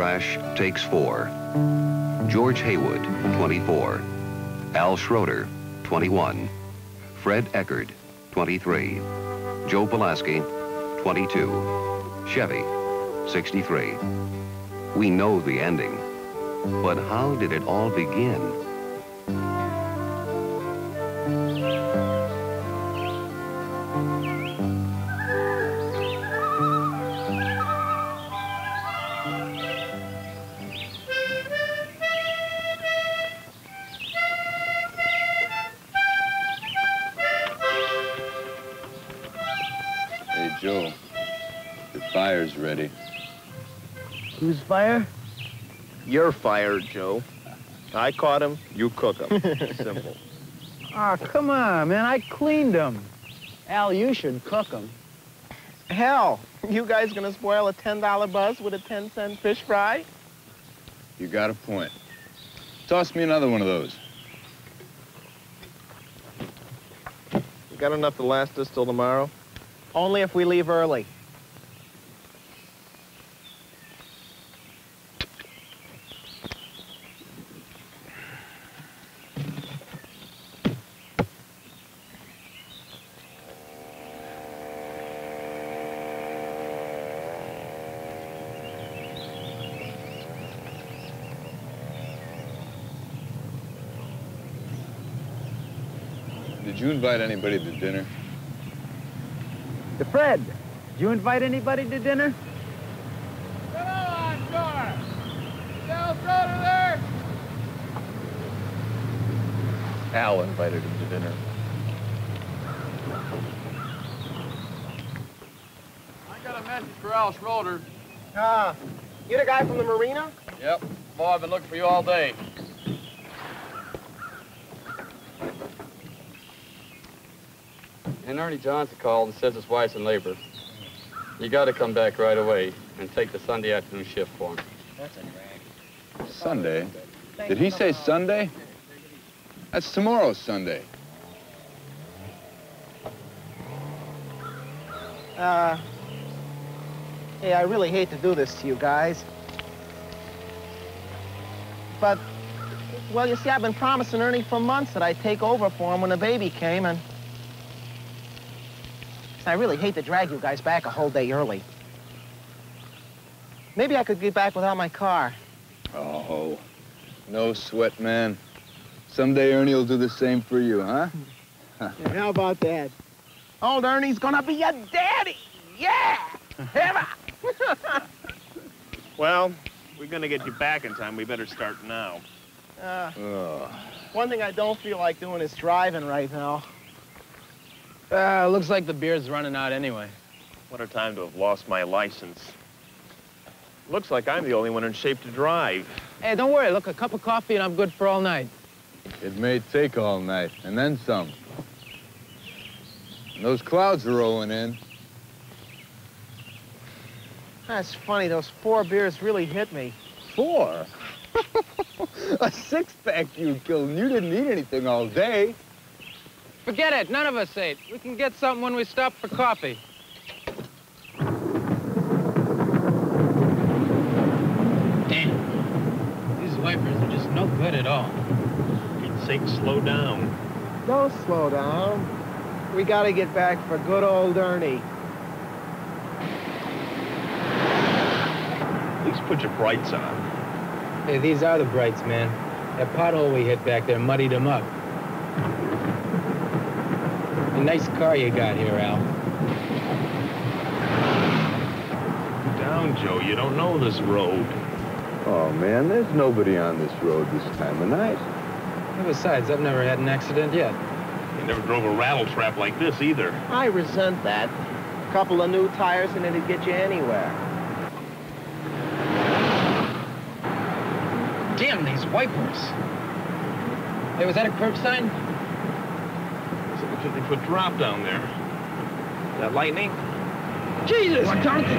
Crash takes four. George Haywood, 24. Al Schroeder, 21. Fred Eckert, 23. Joe Pulaski, 22. Chevy, 63. We know the ending. But how did it all begin? Joe. The fire's ready. Who's fire? Your fire, Joe. I caught him, you cook him. Simple. Oh, come on, man. I cleaned them. Al, you should cook them. Hell, you guys gonna spoil a $10 buzz with a 10 cent fish fry? You got a point. Toss me another one of those. You got enough to last us till tomorrow? Only if we leave early. Did you invite anybody to dinner? The Fred, did you invite anybody to dinner? Come on, Dora! Del Schroeder there! Al invited him to dinner. I got a message for Al Schroeder. Ah, you the guy from the marina? Yep. Boy, I've been looking for you all day. And Ernie Johnson called and says his wife's in labor. You got to come back right away and take the Sunday afternoon shift for him. That's a drag. Sunday? Did he say Sunday? That's tomorrow, Sunday. Uh, hey, I really hate to do this to you guys. But, well, you see, I've been promising Ernie for months that I'd take over for him when the baby came, and I really hate to drag you guys back a whole day early. Maybe I could get back without my car. Oh, no sweat, man. Someday Ernie will do the same for you, huh? how about that? Old Ernie's gonna be a daddy! Yeah! Ever! Well, we're gonna get you back in time. We better start now. Uh, one thing I don't feel like doing is driving right now. Uh, looks like the beer's running out anyway. What a time to have lost my license. Looks like I'm the only one in shape to drive. Hey, don't worry. Look, a cup of coffee and I'm good for all night. It may take all night, and then some. And those clouds are rolling in. That's funny, those four beers really hit me. Four? a six-pack you killed, and you didn't eat anything all day. Forget it. None of us ate. We can get something when we stop for coffee. Damn. These wipers are just no good at all. For Pete's sake, slow down. Don't slow down. We gotta get back for good old Ernie. At least put your brights on. Hey, these are the brights, man. That pothole we hit back there muddied them up. A nice car you got here, Al. Down, Joe. You don't know this road. Oh, man, there's nobody on this road this time of night. And besides, I've never had an accident yet. You never drove a rattletrap like this either. I resent that. A couple of new tires and it'd get you anywhere. Damn these wipers. Hey, was that a curb sign? It's 50-foot drop down there. That lightning? Jesus! Donkey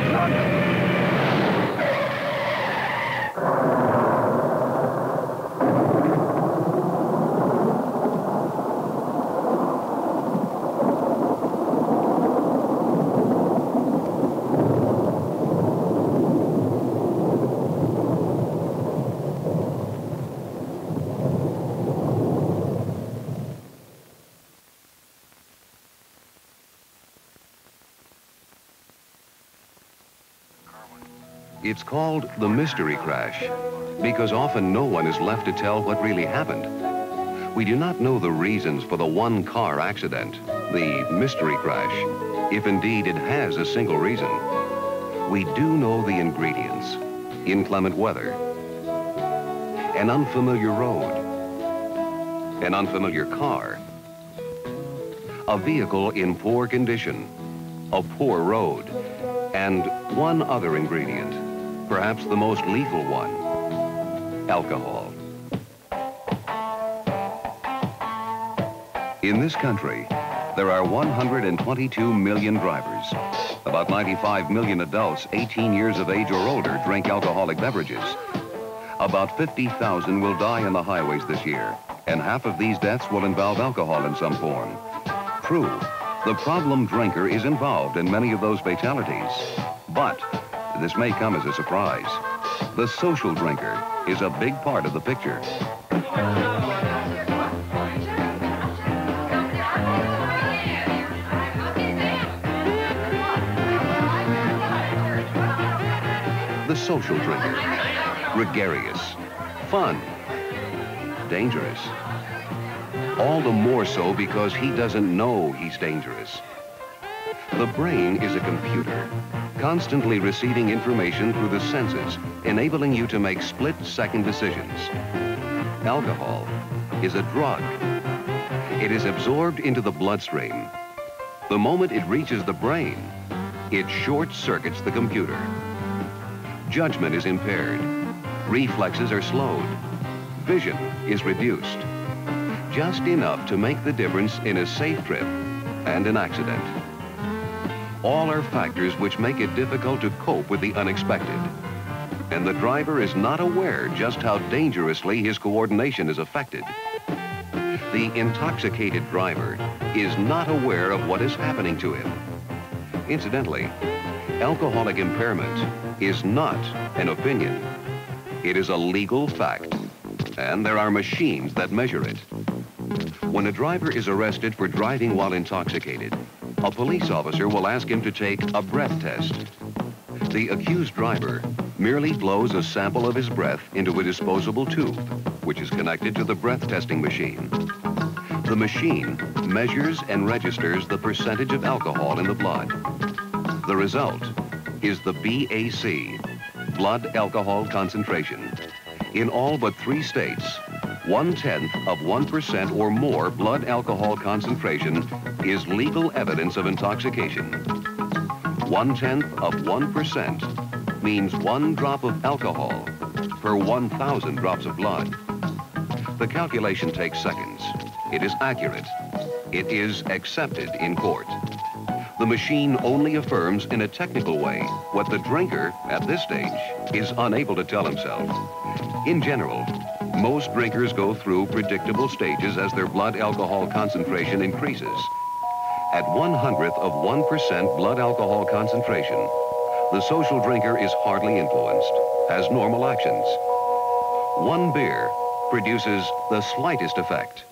It's called the mystery crash because often no one is left to tell what really happened. We do not know the reasons for the one car accident, the mystery crash, if indeed it has a single reason. We do know the ingredients. Inclement weather, an unfamiliar road, an unfamiliar car, a vehicle in poor condition, a poor road, and one other ingredient, perhaps the most lethal one, alcohol. In this country, there are 122 million drivers. About 95 million adults 18 years of age or older drink alcoholic beverages. About 50,000 will die on the highways this year, and half of these deaths will involve alcohol in some form. True, the problem drinker is involved in many of those fatalities. But this may come as a surprise. The social drinker is a big part of the picture. The social drinker. Gregarious. Fun. Dangerous. All the more so because he doesn't know he's dangerous. The brain is a computer, constantly receiving information through the senses, enabling you to make split-second decisions. Alcohol is a drug. It is absorbed into the bloodstream. The moment it reaches the brain, it short-circuits the computer. Judgment is impaired. Reflexes are slowed. Vision is reduced. Just enough to make the difference in a safe trip and an accident. All are factors which make it difficult to cope with the unexpected. And the driver is not aware just how dangerously his coordination is affected. The intoxicated driver is not aware of what is happening to him. Incidentally, alcoholic impairment is not an opinion. It is a legal fact, and there are machines that measure it. When a driver is arrested for driving while intoxicated, a police officer will ask him to take a breath test. The accused driver merely blows a sample of his breath into a disposable tube, which is connected to the breath testing machine. The machine measures and registers the percentage of alcohol in the blood. The result is the BAC, blood alcohol concentration. In all but three states, one-tenth of 1% or more blood alcohol concentration is legal evidence of intoxication. One-tenth of 1% means one drop of alcohol per 1,000 drops of blood. The calculation takes seconds. It is accurate. It is accepted in court. The machine only affirms in a technical way what the drinker, at this stage, is unable to tell himself. In general, most drinkers go through predictable stages as their blood alcohol concentration increases. At one hundredth of 1% blood alcohol concentration, the social drinker is hardly influenced, has normal actions. One beer produces the slightest effect.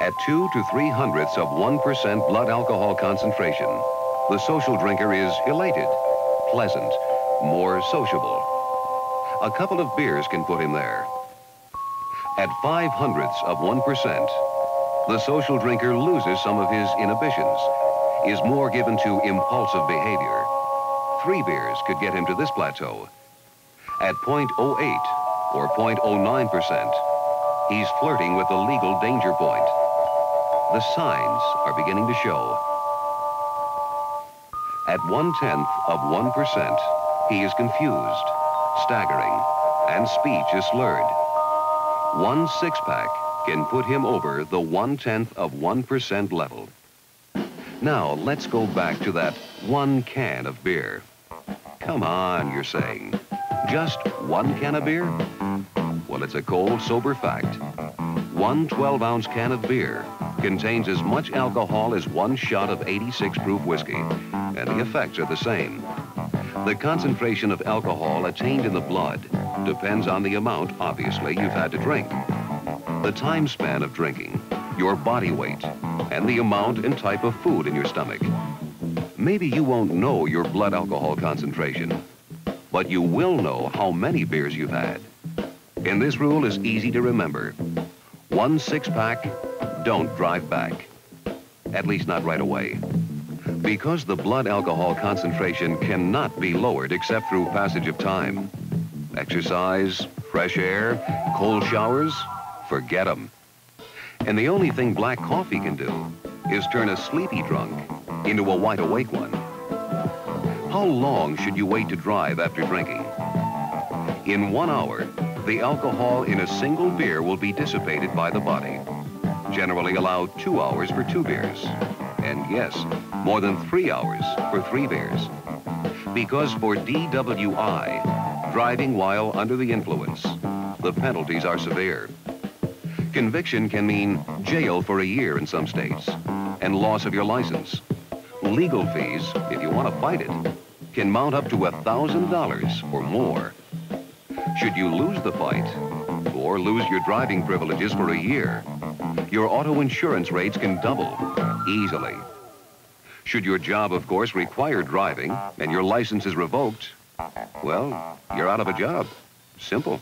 At two to three hundredths of 1% blood alcohol concentration, the social drinker is elated, pleasant, more sociable. A couple of beers can put him there. At five hundredths of 1%, the social drinker loses some of his inhibitions, is more given to impulsive behavior. Three beers could get him to this plateau. At 0.08 or 0.09%, he's flirting with the legal danger point. The signs are beginning to show. At one-tenth of 1%, he is confused, staggering, and speech is slurred. One six-pack can put him over the one-tenth of 1% level. Now, let's go back to that one can of beer. Come on, you're saying. Just one can of beer? Well, it's a cold, sober fact. One 12-ounce can of beer contains as much alcohol as one shot of 86 proof whiskey, and the effects are the same. The concentration of alcohol attained in the blood depends on the amount, obviously, you've had to drink. The time span of drinking, your body weight, and the amount and type of food in your stomach. Maybe you won't know your blood alcohol concentration, but you will know how many beers you've had. And this rule is easy to remember. One six-pack, don't drive back. At least not right away. Because the blood alcohol concentration cannot be lowered except through passage of time. Exercise, fresh air, cold showers, forget them. And the only thing black coffee can do is turn a sleepy drunk into a wide awake one. How long should you wait to drive after drinking? In one hour, the alcohol in a single beer will be dissipated by the body. Generally allow two hours for two beers. And yes, more than three hours for three beers. Because for DWI, driving while under the influence, the penalties are severe. Conviction can mean jail for a year in some states and loss of your license. Legal fees, if you want to fight it, can mount up to $1,000 or more. Should you lose the fight or lose your driving privileges for a year, your auto insurance rates can double easily. Should your job, of course, require driving and your license is revoked, well, you're out of a job. Simple.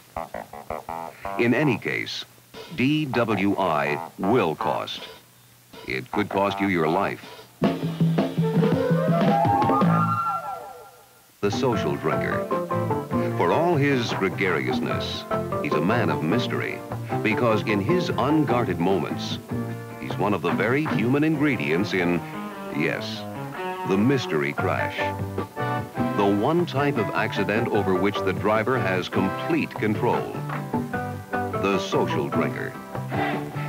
In any case, DWI will cost. It could cost you your life. The social drinker. For all his gregariousness, he's a man of mystery because in his unguarded moments, he's one of the very human ingredients in, yes, the mystery crash. The one type of accident over which the driver has complete control. The social drinker.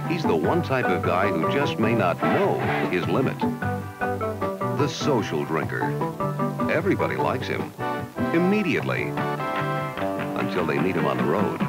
He's the one type of guy who just may not know his limit. The social drinker. Everybody likes him. Immediately. Until they meet him on the road.